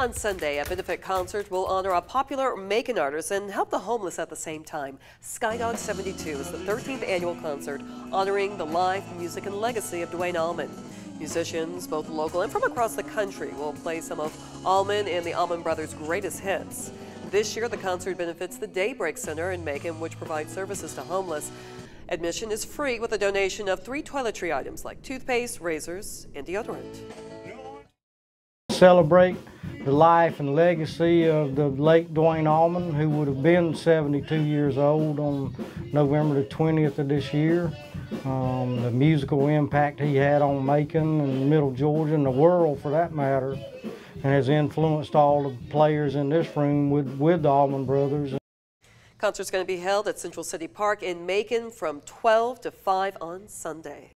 On Sunday, a benefit concert will honor a popular Macon artist and help the homeless at the same time. Skydog 72 is the 13th annual concert honoring the life, music, and legacy of Duane Allman. Musicians, both local and from across the country, will play some of Allman and the Allman Brothers' greatest hits. This year, the concert benefits the Daybreak Center in Macon, which provides services to homeless. Admission is free with a donation of three toiletry items like toothpaste, razors, and deodorant. Celebrate the life and legacy of the late Duane Allman, who would have been 72 years old on November the 20th of this year. Um, the musical impact he had on Macon and Middle Georgia and the world for that matter, and has influenced all the players in this room with, with the Allman Brothers. Concert's going to be held at Central City Park in Macon from 12 to 5 on Sunday.